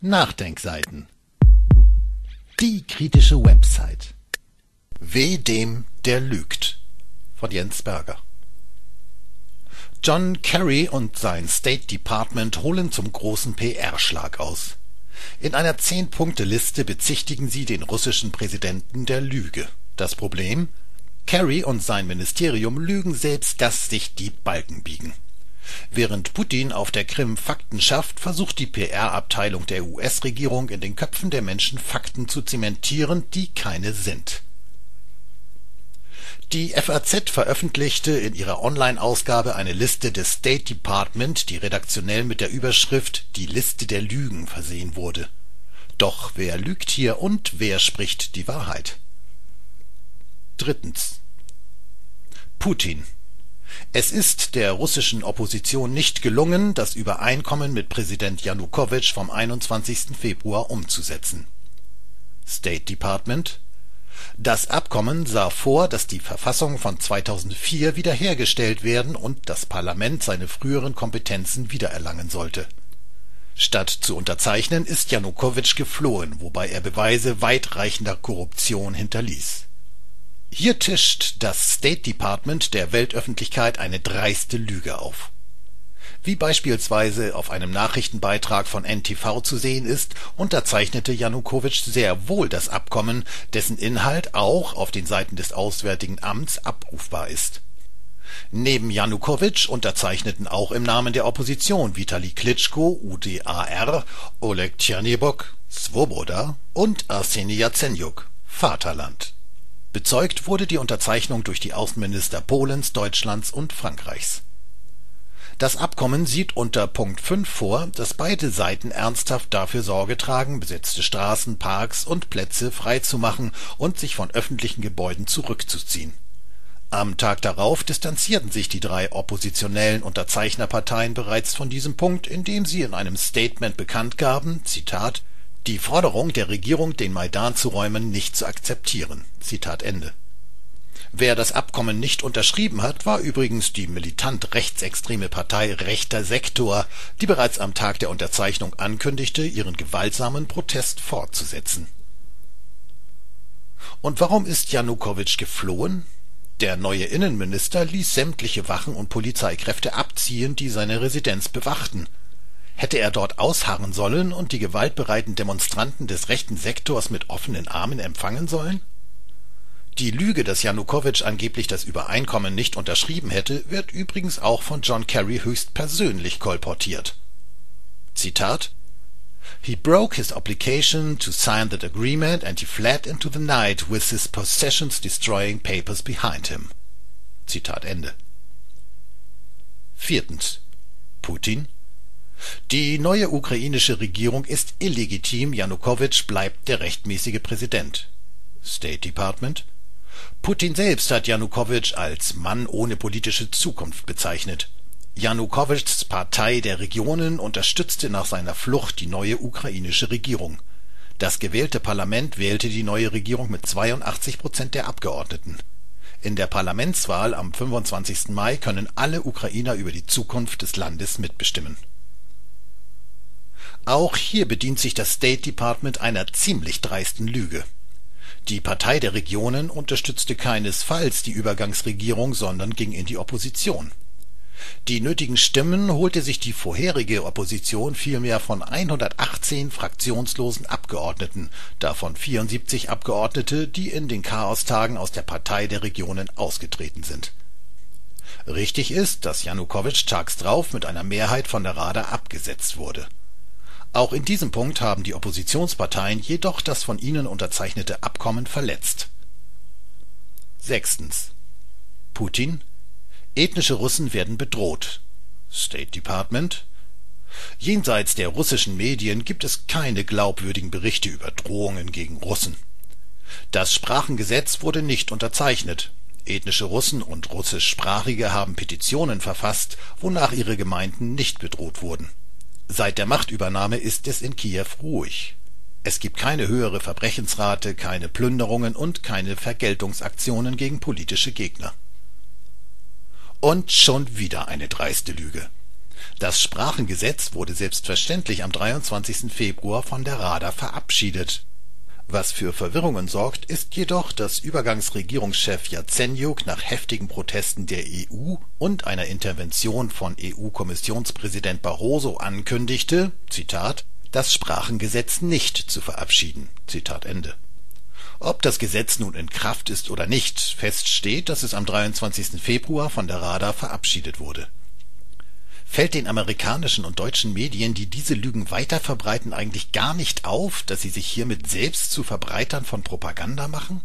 Nachdenkseiten. Die kritische Website. Weh dem, der lügt. Von Jens Berger. John Kerry und sein State Department holen zum großen PR-Schlag aus. In einer Zehn-Punkte-Liste bezichtigen sie den russischen Präsidenten der Lüge. Das Problem? Kerry und sein Ministerium lügen selbst, dass sich die Balken biegen. Während Putin auf der Krim Fakten schafft, versucht die PR-Abteilung der US-Regierung in den Köpfen der Menschen Fakten zu zementieren, die keine sind. Die FAZ veröffentlichte in ihrer Online-Ausgabe eine Liste des State Department, die redaktionell mit der Überschrift Die Liste der Lügen versehen wurde. Doch wer lügt hier und wer spricht die Wahrheit? Putin es ist der russischen Opposition nicht gelungen, das Übereinkommen mit Präsident Janukowitsch vom 21. Februar umzusetzen. State Department Das Abkommen sah vor, dass die Verfassung von 2004 wiederhergestellt werden und das Parlament seine früheren Kompetenzen wiedererlangen sollte. Statt zu unterzeichnen, ist Janukowitsch geflohen, wobei er Beweise weitreichender Korruption hinterließ hier tischt das State Department der Weltöffentlichkeit eine dreiste Lüge auf. Wie beispielsweise auf einem Nachrichtenbeitrag von NTV zu sehen ist, unterzeichnete Janukowitsch sehr wohl das Abkommen, dessen Inhalt auch auf den Seiten des Auswärtigen Amts abrufbar ist. Neben Janukowitsch unterzeichneten auch im Namen der Opposition Vitali Klitschko (UdAR), Oleg Tjernjebok (Swoboda) und Arseni Jazenjuk (Vaterland Bezeugt wurde die Unterzeichnung durch die Außenminister Polens, Deutschlands und Frankreichs. Das Abkommen sieht unter Punkt 5 vor, dass beide Seiten ernsthaft dafür Sorge tragen, besetzte Straßen, Parks und Plätze freizumachen und sich von öffentlichen Gebäuden zurückzuziehen. Am Tag darauf distanzierten sich die drei oppositionellen Unterzeichnerparteien bereits von diesem Punkt, indem sie in einem Statement bekannt gaben, Zitat die Forderung der Regierung, den Maidan zu räumen, nicht zu akzeptieren. Wer das Abkommen nicht unterschrieben hat, war übrigens die militant rechtsextreme Partei Rechter Sektor, die bereits am Tag der Unterzeichnung ankündigte, ihren gewaltsamen Protest fortzusetzen. Und warum ist Janukowitsch geflohen? Der neue Innenminister ließ sämtliche Wachen und Polizeikräfte abziehen, die seine Residenz bewachten Hätte er dort ausharren sollen und die gewaltbereiten Demonstranten des rechten Sektors mit offenen Armen empfangen sollen? Die Lüge, dass Janukowitsch angeblich das Übereinkommen nicht unterschrieben hätte, wird übrigens auch von John Kerry höchstpersönlich kolportiert. Zitat He broke his obligation to sign that agreement and he fled into the night with his possessions destroying papers behind him. Zitat Ende. Viertens. Putin die neue ukrainische Regierung ist illegitim, Janukowitsch bleibt der rechtmäßige Präsident. State Department Putin selbst hat Janukowitsch als Mann ohne politische Zukunft bezeichnet. Janukowitschs Partei der Regionen unterstützte nach seiner Flucht die neue ukrainische Regierung. Das gewählte Parlament wählte die neue Regierung mit 82 Prozent der Abgeordneten. In der Parlamentswahl am 25. Mai können alle Ukrainer über die Zukunft des Landes mitbestimmen auch hier bedient sich das State Department einer ziemlich dreisten Lüge. Die Partei der Regionen unterstützte keinesfalls die Übergangsregierung, sondern ging in die Opposition. Die nötigen Stimmen holte sich die vorherige Opposition vielmehr von 118 fraktionslosen Abgeordneten, davon 74 Abgeordnete, die in den Chaostagen aus der Partei der Regionen ausgetreten sind. Richtig ist, dass Janukowitsch tags drauf mit einer Mehrheit von der Rada abgesetzt wurde auch in diesem Punkt haben die Oppositionsparteien jedoch das von ihnen unterzeichnete Abkommen verletzt. Sechstens. Putin Ethnische Russen werden bedroht. State Department Jenseits der russischen Medien gibt es keine glaubwürdigen Berichte über Drohungen gegen Russen. Das Sprachengesetz wurde nicht unterzeichnet. Ethnische Russen und Russischsprachige haben Petitionen verfasst, wonach ihre Gemeinden nicht bedroht wurden Seit der Machtübernahme ist es in Kiew ruhig. Es gibt keine höhere Verbrechensrate, keine Plünderungen und keine Vergeltungsaktionen gegen politische Gegner. Und schon wieder eine dreiste Lüge. Das Sprachengesetz wurde selbstverständlich am 23. Februar von der Rada verabschiedet. Was für Verwirrungen sorgt, ist jedoch, dass Übergangsregierungschef Jazenjuk nach heftigen Protesten der EU und einer Intervention von EU-Kommissionspräsident Barroso ankündigte, das Sprachengesetz nicht zu verabschieden. Ob das Gesetz nun in Kraft ist oder nicht, fest steht, dass es am 23. Februar von der Rada verabschiedet wurde Fällt den amerikanischen und deutschen Medien, die diese Lügen weiterverbreiten, eigentlich gar nicht auf, dass sie sich hiermit selbst zu Verbreitern von Propaganda machen